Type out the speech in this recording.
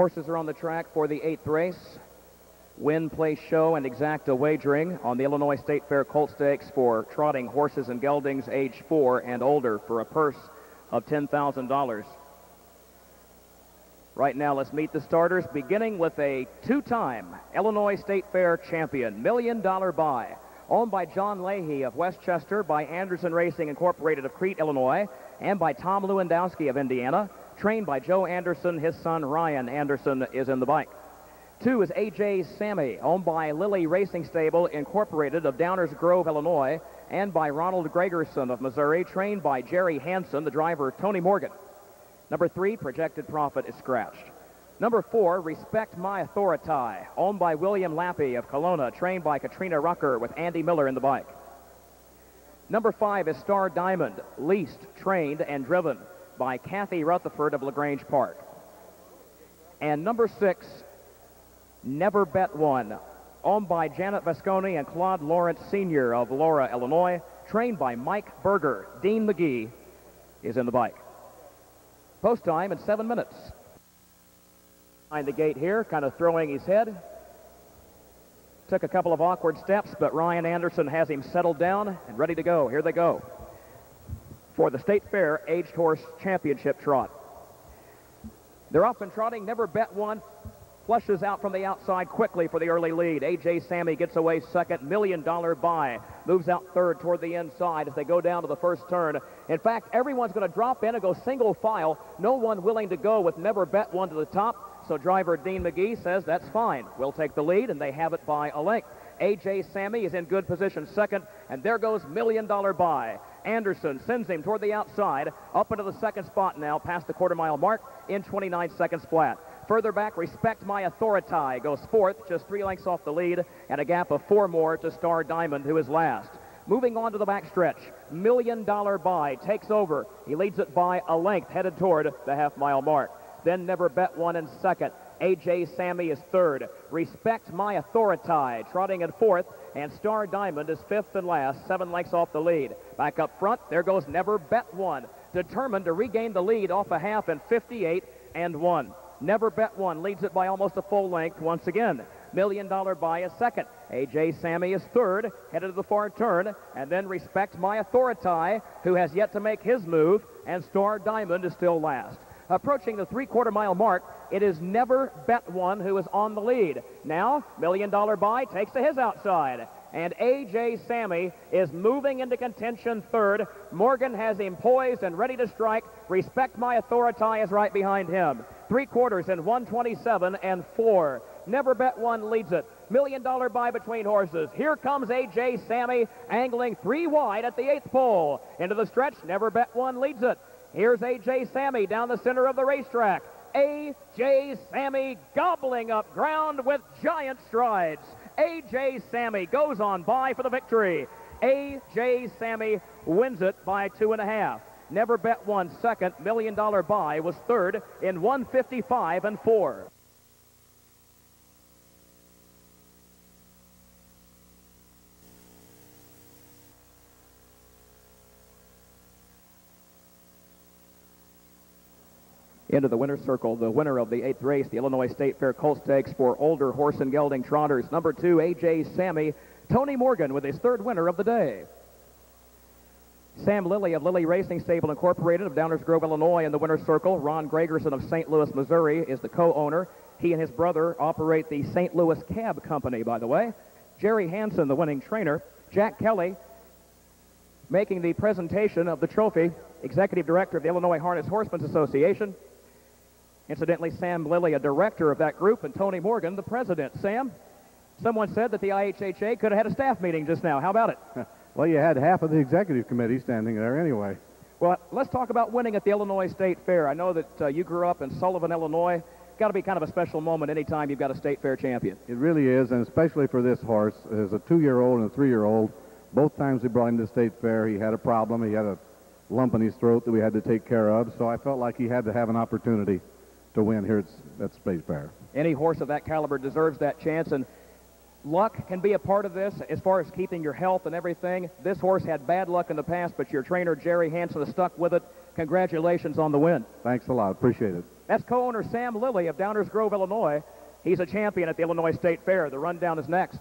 Horses are on the track for the eighth race. Win, place, show, and exacta wagering on the Illinois State Fair Colt Stakes for trotting horses and geldings age four and older for a purse of $10,000. Right now, let's meet the starters, beginning with a two-time Illinois State Fair champion, Million Dollar Buy, owned by John Leahy of Westchester, by Anderson Racing Incorporated of Crete, Illinois, and by Tom Lewandowski of Indiana, trained by Joe Anderson. His son, Ryan Anderson, is in the bike. Two is A.J. Sammy, owned by Lilly Racing Stable Incorporated of Downers Grove, Illinois, and by Ronald Gregerson of Missouri, trained by Jerry Hanson, the driver Tony Morgan. Number three, projected profit is scratched. Number four, Respect My Authority, owned by William Lappy of Kelowna, trained by Katrina Rucker with Andy Miller in the bike. Number five is Star Diamond, leased, trained, and driven by Kathy Rutherford of LaGrange Park. And number six, Never Bet One, owned by Janet Vasconi and Claude Lawrence Sr. of Laura, Illinois, trained by Mike Berger. Dean McGee is in the bike. Post time in seven minutes. Behind the gate here, kind of throwing his head. Took a couple of awkward steps, but Ryan Anderson has him settled down and ready to go. Here they go for the State Fair Aged Horse Championship Trot. They're off and trotting, never bet one, flushes out from the outside quickly for the early lead. A.J. Sammy gets away second. Million dollar buy. Moves out third toward the inside as they go down to the first turn. In fact, everyone's going to drop in and go single file. No one willing to go with never bet one to the top. So driver Dean McGee says that's fine. We'll take the lead, and they have it by a length. A.J. Sammy is in good position second, and there goes Million Dollar Buy. Anderson sends him toward the outside, up into the second spot now, past the quarter mile mark, in 29 seconds flat. Further back, Respect My Authority goes fourth, just three lengths off the lead, and a gap of four more to Star Diamond, who is last. Moving on to the backstretch, Million Dollar Buy takes over. He leads it by a length, headed toward the half mile mark. Then Never Bet One in second. A.J. Sammy is third. Respect My Authority trotting in fourth. And Star Diamond is fifth and last, seven lengths off the lead. Back up front, there goes Never Bet One, determined to regain the lead off a half in 58 and 1. Never Bet One leads it by almost a full length once again. Million Dollar Buy is second. A.J. Sammy is third, headed to the far turn. And then Respect My Authority, who has yet to make his move. And Star Diamond is still last. Approaching the three-quarter mile mark, it is Never Bet One who is on the lead. Now, Million Dollar Buy takes to his outside and A.J. Sammy is moving into contention third. Morgan has him poised and ready to strike. Respect My Authority is right behind him. Three quarters in 127 and four. Never Bet One leads it. Million dollar buy between horses. Here comes A.J. Sammy angling three wide at the eighth pole. Into the stretch, Never Bet One leads it. Here's A.J. Sammy down the center of the racetrack. A.J. Sammy gobbling up ground with giant strides. A.J. Sammy goes on by for the victory. A.J. Sammy wins it by two and a half. Never bet one second. Million dollar buy was third in 155 and four. Into the winner's circle, the winner of the eighth race, the Illinois State Fair Colt Stakes for older horse and gelding trotters. Number two, A.J. Sammy, Tony Morgan with his third winner of the day. Sam Lilly of Lilly Racing Stable Incorporated of Downers Grove, Illinois in the winner's circle. Ron Gregerson of St. Louis, Missouri is the co-owner. He and his brother operate the St. Louis Cab Company, by the way. Jerry Hanson, the winning trainer. Jack Kelly making the presentation of the trophy, executive director of the Illinois Harness Horsemen's Association. Incidentally, Sam Lilly, a director of that group, and Tony Morgan, the president. Sam, someone said that the IHHA could have had a staff meeting just now. How about it? well, you had half of the executive committee standing there anyway. Well, let's talk about winning at the Illinois State Fair. I know that uh, you grew up in Sullivan, Illinois. Got to be kind of a special moment anytime you've got a state fair champion. It really is, and especially for this horse. As a two-year-old and a three-year-old, both times we brought him to the state fair, he had a problem. He had a lump in his throat that we had to take care of, so I felt like he had to have an opportunity to win here at, at State Fair. Any horse of that caliber deserves that chance, and luck can be a part of this as far as keeping your health and everything. This horse had bad luck in the past, but your trainer, Jerry Hanson, has stuck with it. congratulations on the win. Thanks a lot. Appreciate it. That's co-owner Sam Lilly of Downers Grove, Illinois. He's a champion at the Illinois State Fair. The rundown is next.